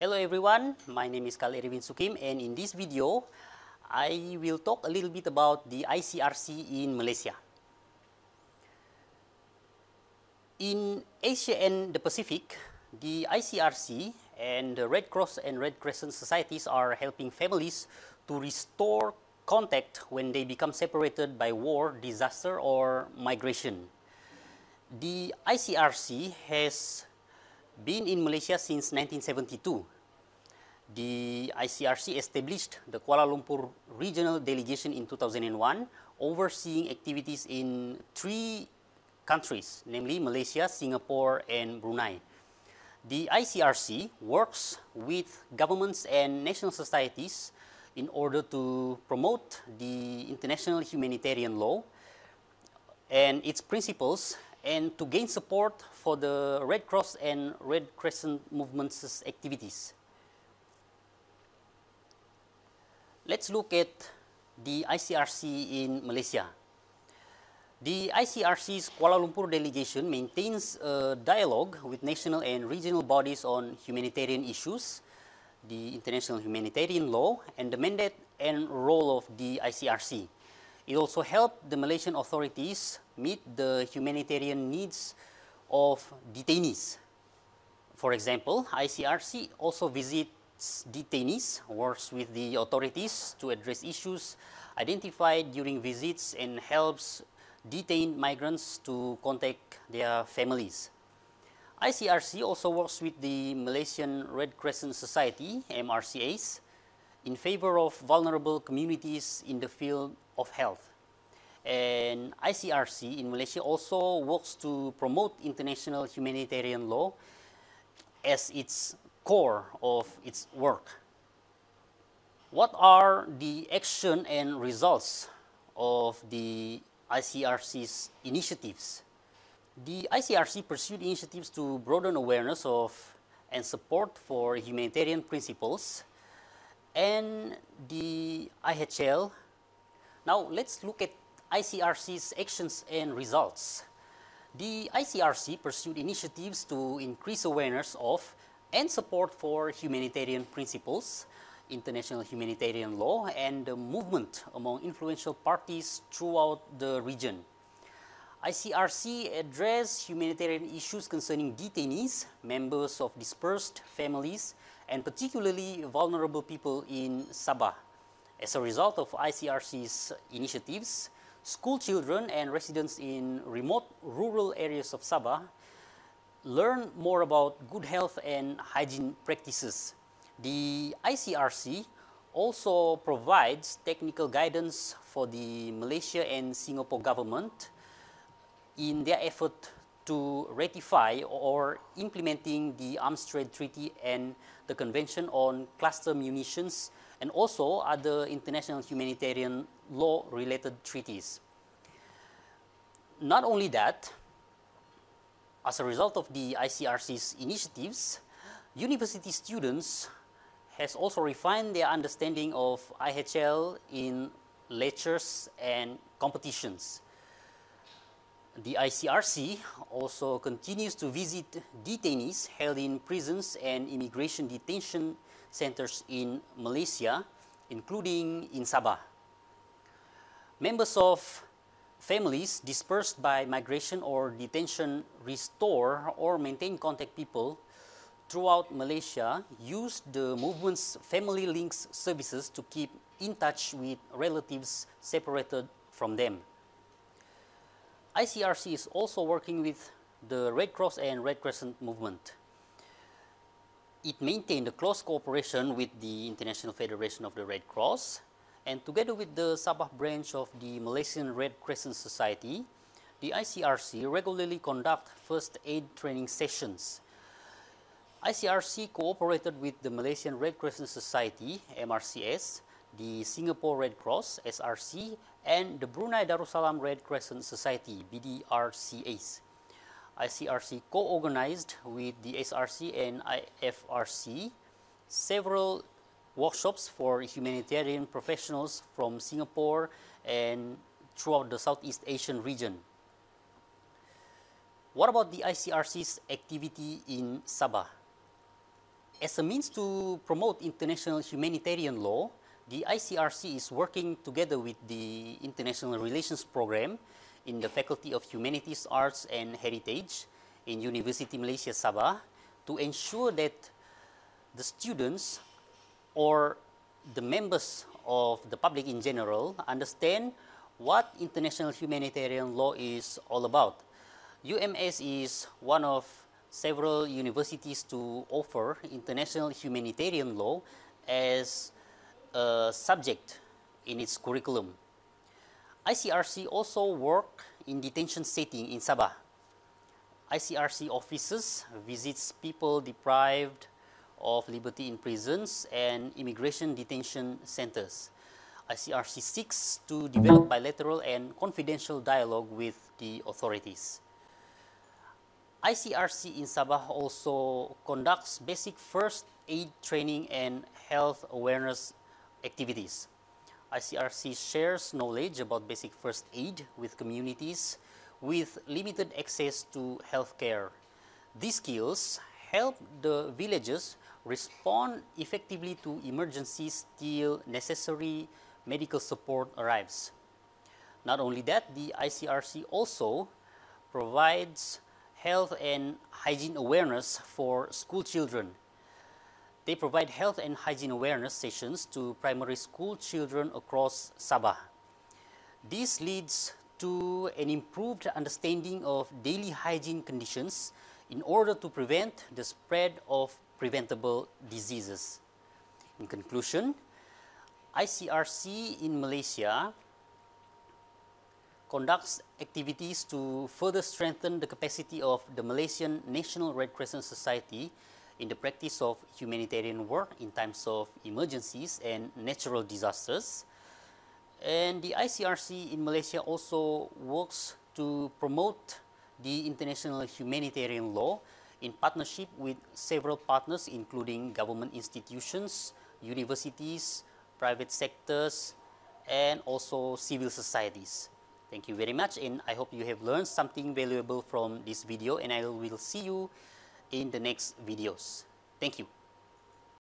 Hello everyone, my name is Khalid Erwin Sukim and in this video, I will talk a little bit about the ICRC in Malaysia. In Asia and the Pacific, the ICRC and the Red Cross and Red Crescent societies are helping families to restore contact when they become separated by war, disaster or migration. The ICRC has been in Malaysia since 1972. The ICRC established the Kuala Lumpur Regional Delegation in 2001, overseeing activities in three countries, namely Malaysia, Singapore, and Brunei. The ICRC works with governments and national societies in order to promote the international humanitarian law and its principles and to gain support for the Red Cross and Red Crescent movements activities. Let's look at the ICRC in Malaysia. The ICRC's Kuala Lumpur delegation maintains a dialogue with national and regional bodies on humanitarian issues, the international humanitarian law, and the mandate and role of the ICRC. It also helped the Malaysian authorities meet the humanitarian needs of detainees. For example, ICRC also visits detainees, works with the authorities to address issues identified during visits and helps detained migrants to contact their families. ICRC also works with the Malaysian Red Crescent Society, MRCS, in favor of vulnerable communities in the field of health. And ICRC in Malaysia also works to promote international humanitarian law as its core of its work. What are the action and results of the ICRC's initiatives? The ICRC pursued initiatives to broaden awareness of and support for humanitarian principles and the IHL. Now let's look at ICRC's actions and results. The ICRC pursued initiatives to increase awareness of and support for humanitarian principles, international humanitarian law, and the movement among influential parties throughout the region. ICRC addressed humanitarian issues concerning detainees, members of dispersed families, and particularly vulnerable people in Sabah. As a result of ICRC's initiatives, school children and residents in remote rural areas of Sabah learn more about good health and hygiene practices. The ICRC also provides technical guidance for the Malaysia and Singapore government in their effort to ratify or implementing the Arms Trade Treaty and the Convention on Cluster Munitions and also other international humanitarian law related treaties. Not only that, as a result of the ICRC's initiatives, university students has also refined their understanding of IHL in lectures and competitions. The ICRC also continues to visit detainees held in prisons and immigration detention centers in Malaysia, including in Sabah. Members of families dispersed by migration or detention restore or maintain contact people throughout Malaysia use the movement's Family Links services to keep in touch with relatives separated from them. ICRC is also working with the Red Cross and Red Crescent movement it maintained a close cooperation with the International Federation of the Red Cross and together with the Sabah branch of the Malaysian Red Crescent Society, the ICRC regularly conduct first aid training sessions. ICRC cooperated with the Malaysian Red Crescent Society, MRCS, the Singapore Red Cross, SRC, and the Brunei Darussalam Red Crescent Society, BDRCS. ICRC co-organized with the SRC and IFRC several workshops for humanitarian professionals from Singapore and throughout the Southeast Asian region. What about the ICRC's activity in Sabah? As a means to promote international humanitarian law, the ICRC is working together with the International Relations Program in the Faculty of Humanities, Arts and Heritage in University Malaysia Sabah to ensure that the students or the members of the public in general understand what international humanitarian law is all about. UMS is one of several universities to offer international humanitarian law as a subject in its curriculum. ICRC also work in detention setting in Sabah. ICRC offices visits people deprived of liberty in prisons and immigration detention centers. ICRC seeks to develop bilateral and confidential dialogue with the authorities. ICRC in Sabah also conducts basic first aid training and health awareness activities. ICRC shares knowledge about basic first aid with communities with limited access to healthcare. These skills help the villages respond effectively to emergencies till necessary medical support arrives. Not only that, the ICRC also provides health and hygiene awareness for school children. They provide health and hygiene awareness sessions to primary school children across Sabah. This leads to an improved understanding of daily hygiene conditions in order to prevent the spread of preventable diseases. In conclusion, ICRC in Malaysia conducts activities to further strengthen the capacity of the Malaysian National Red Crescent Society in the practice of humanitarian work in times of emergencies and natural disasters. And the ICRC in Malaysia also works to promote the international humanitarian law in partnership with several partners including government institutions, universities, private sectors, and also civil societies. Thank you very much and I hope you have learned something valuable from this video and I will see you in the next videos. Thank you.